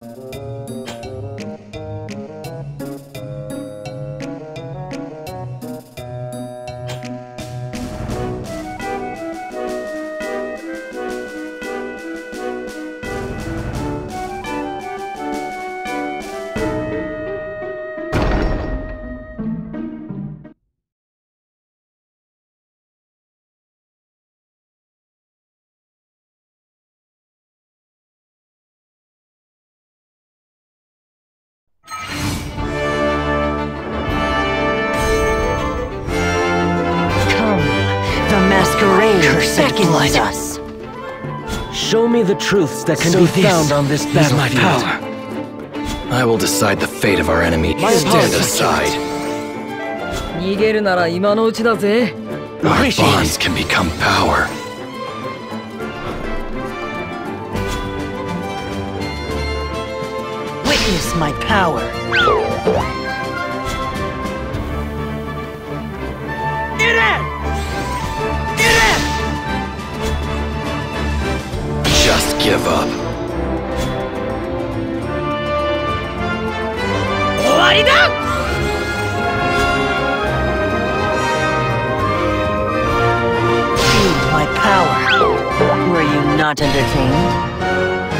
Come, anger beckons us. Show me the truths that can so be found on this battlefield. power. I will decide the fate of our enemy. Stand aside. Our bonds can become power. Witness my power. just give up. Feel my power. Were you not entertained?